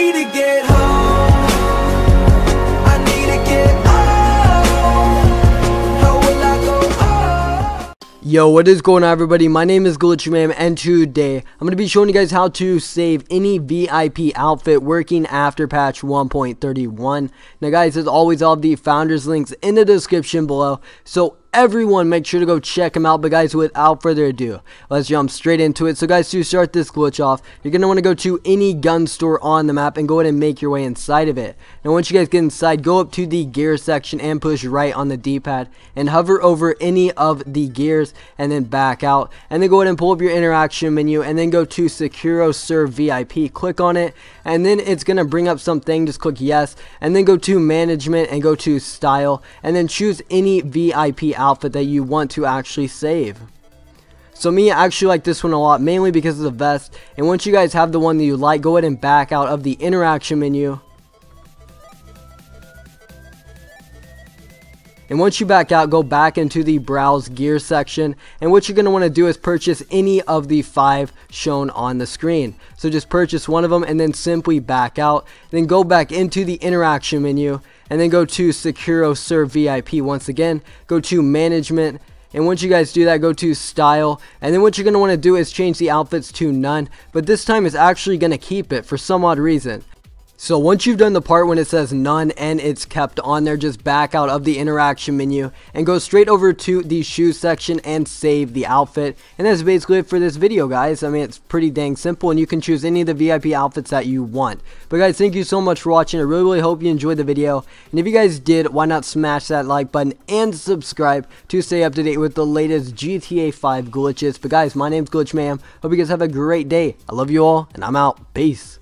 need to get home. I need to get home. Yo, what is going on everybody? My name is Glitched Mayhem and today I'm going to be showing you guys how to save any VIP outfit working after patch 1.31. Now guys, as always, all the founders links in the description below. So everyone make sure to go check them out. But guys without further ado let's jump straight into it. So guys to start this glitch off you're gonna want to go to any gun store on the map and go ahead and make your way inside of it. Now once you guys get inside go up to the gear section and push right on the d-pad and hover over any of the gears and then back out. And then go ahead and pull up your interaction menu and then go to SecuroServ VIP click on it and then it's gonna bring up something. Just click yes and then go to management and go to style and then choose any VIP that you want to actually save. So me, I actually like this one a lot, mainly because of the vest. And once you guys have the one that you like, go ahead and back out of the interaction menu. And once you back out, go back into the browse gear section. And what you're going to want to do is purchase any of the five shown on the screen. So just purchase one of them and then simply back out. Then go back into the interaction menu and then go to SecuroServ VIP once again. Go to management. And once you guys do that, go to style. And then what you're going to want to do is change the outfits to none. But this time it's actually going to keep it for some odd reason. So once you've done the part when it says none and it's kept on there, just back out of the interaction menu and go straight over to the shoes section and save the outfit. And that's basically it for this video, guys. I mean, it's pretty dang simple and you can choose any of the VIP outfits that you want. But guys, thank you so much for watching. I really, really hope you enjoyed the video. And if you guys did, why not smash that like button and subscribe to stay up to date with the latest GTA 5 glitches. But guys, my name's Glitched Mayhem. Hope you guys have a great day. I love you all and I'm out. Peace.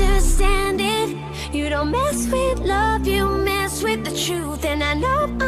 Understand it. You don't mess with love, you mess with the truth. And I know I shouldn't say